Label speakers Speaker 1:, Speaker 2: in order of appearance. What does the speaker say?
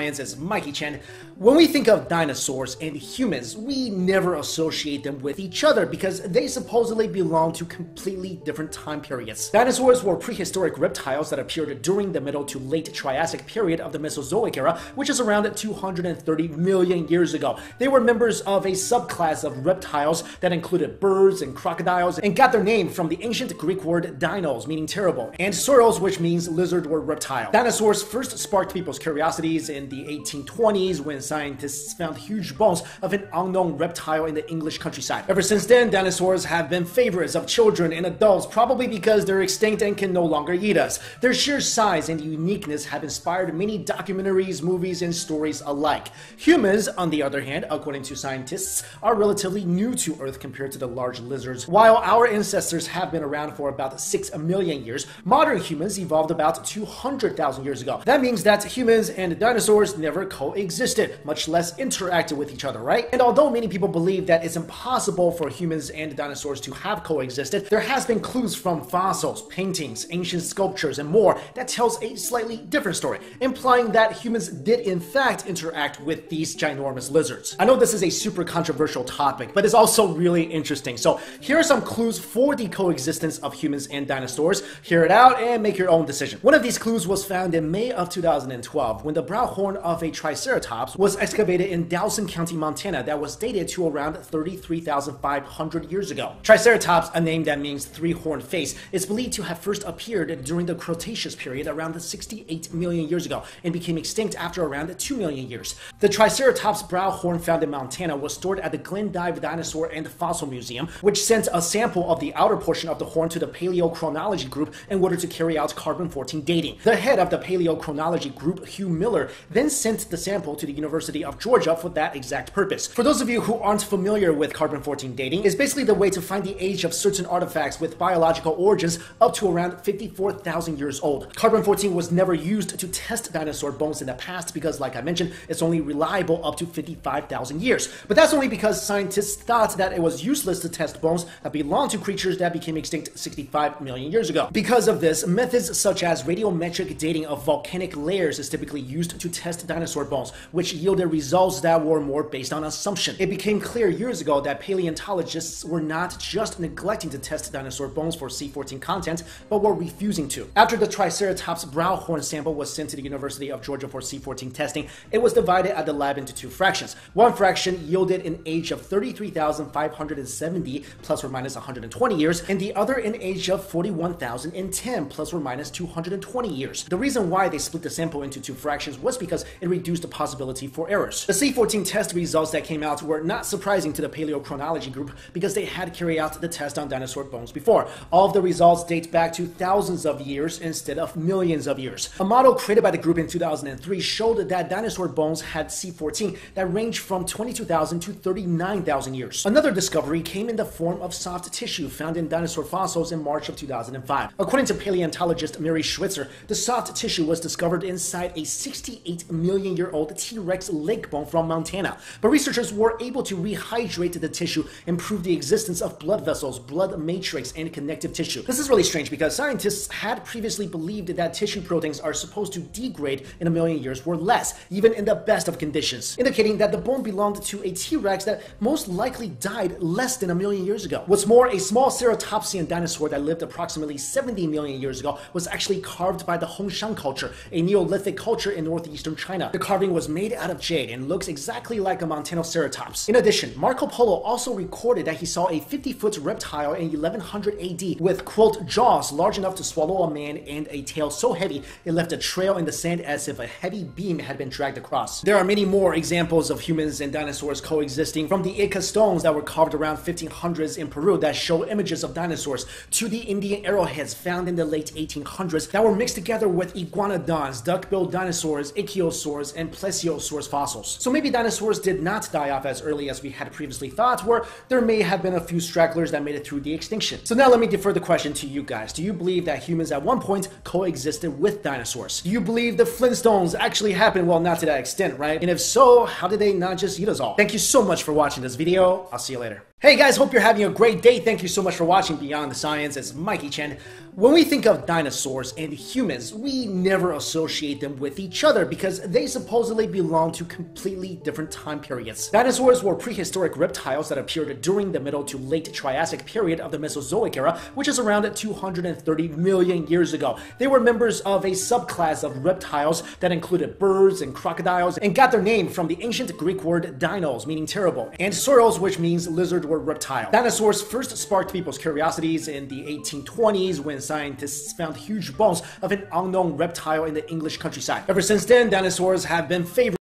Speaker 1: Science is Mikey Chen. When we think of dinosaurs and humans, we never associate them with each other because they supposedly belong to completely different time periods. Dinosaurs were prehistoric reptiles that appeared during the middle to late Triassic period of the Mesozoic era, which is around 230 million years ago. They were members of a subclass of reptiles that included birds and crocodiles and got their name from the ancient Greek word dinos, meaning terrible, and sauros, which means lizard or reptile. Dinosaurs first sparked people's curiosities in the 1820s when scientists found huge bones of an unknown reptile in the English countryside. Ever since then, dinosaurs have been favorites of children and adults, probably because they're extinct and can no longer eat us. Their sheer size and uniqueness have inspired many documentaries, movies, and stories alike. Humans, on the other hand, according to scientists, are relatively new to Earth compared to the large lizards. While our ancestors have been around for about 6 million years, modern humans evolved about 200,000 years ago. That means that humans and dinosaurs dinosaurs never coexisted, much less interacted with each other, right? And although many people believe that it's impossible for humans and dinosaurs to have coexisted, there has been clues from fossils, paintings, ancient sculptures, and more that tells a slightly different story, implying that humans did in fact interact with these ginormous lizards. I know this is a super controversial topic, but it's also really interesting. So here are some clues for the coexistence of humans and dinosaurs. Hear it out and make your own decision. One of these clues was found in May of 2012 when the brow horn of a Triceratops was excavated in Dawson County, Montana that was dated to around 33,500 years ago. Triceratops, a name that means three-horned face, is believed to have first appeared during the Cretaceous period around 68 million years ago and became extinct after around 2 million years. The Triceratops brow horn found in Montana was stored at the Glendive Dinosaur and Fossil Museum, which sent a sample of the outer portion of the horn to the Paleochronology group in order to carry out carbon-14 dating. The head of the Paleochronology group, Hugh Miller, then sent the sample to the University of Georgia for that exact purpose. For those of you who aren't familiar with carbon-14 dating, it's basically the way to find the age of certain artifacts with biological origins up to around 54,000 years old. Carbon-14 was never used to test dinosaur bones in the past because, like I mentioned, it's only reliable up to 55,000 years. But that's only because scientists thought that it was useless to test bones that belong to creatures that became extinct 65 million years ago. Because of this, methods such as radiometric dating of volcanic layers is typically used to test dinosaur bones, which yielded results that were more based on assumption. It became clear years ago that paleontologists were not just neglecting to test dinosaur bones for C14 content, but were refusing to. After the Triceratops brow horn sample was sent to the University of Georgia for C14 testing, it was divided at the lab into two fractions. One fraction yielded an age of 33,570 plus or minus 120 years, and the other an age of 41,010 plus or minus 220 years. The reason why they split the sample into two fractions was because it reduced the possibility for errors. The C14 test results that came out were not surprising to the paleochronology group because they had carried out the test on dinosaur bones before. All of the results date back to thousands of years instead of millions of years. A model created by the group in 2003 showed that dinosaur bones had C14 that ranged from 22,000 to 39,000 years. Another discovery came in the form of soft tissue found in dinosaur fossils in March of 2005. According to paleontologist Mary Schweitzer, the soft tissue was discovered inside a 68 million year old T Rex leg bone from Montana. But researchers were able to rehydrate the tissue and prove the existence of blood vessels, blood matrix, and connective tissue. This is really strange because scientists had previously believed that tissue proteins are supposed to degrade in a million years or less, even in the best of conditions, indicating that the bone belonged to a T Rex that most likely died less than a million years ago. What's more, a small ceratopsian dinosaur that lived approximately 70 million years ago was actually carved by the Hongshan culture, a Neolithic culture in northeastern China. The carving was made out of jade and looks exactly like a Montanoceratops. In addition, Marco Polo also recorded that he saw a 50-foot reptile in 1100 AD with, quote, jaws large enough to swallow a man and a tail so heavy it left a trail in the sand as if a heavy beam had been dragged across. There are many more examples of humans and dinosaurs coexisting, from the Ica stones that were carved around 1500s in Peru that show images of dinosaurs, to the Indian arrowheads found in the late 1800s that were mixed together with iguanodons, duck-billed dinosaurs, ichthyosaurs, and plesiosaurs fossils. So maybe dinosaurs did not die off as early as we had previously thought, or there may have been a few stragglers that made it through the extinction. So now let me defer the question to you guys. Do you believe that humans at one point coexisted with dinosaurs? Do you believe the Flintstones actually happened? Well, not to that extent, right? And if so, how did they not just eat us all? Thank you so much for watching this video. I'll see you later. Hey guys, hope you're having a great day. Thank you so much for watching Beyond the Science. It's Mikey Chen. When we think of dinosaurs and humans, we never associate them with each other because they supposedly belong to completely different time periods. Dinosaurs were prehistoric reptiles that appeared during the middle to late Triassic period of the Mesozoic era, which is around 230 million years ago. They were members of a subclass of reptiles that included birds and crocodiles and got their name from the ancient Greek word dinos, meaning terrible, and sauros, which means lizard reptile. Dinosaurs first sparked people's curiosities in the 1820s when scientists found huge bones of an unknown reptile in the English countryside. Ever since then, dinosaurs have been favored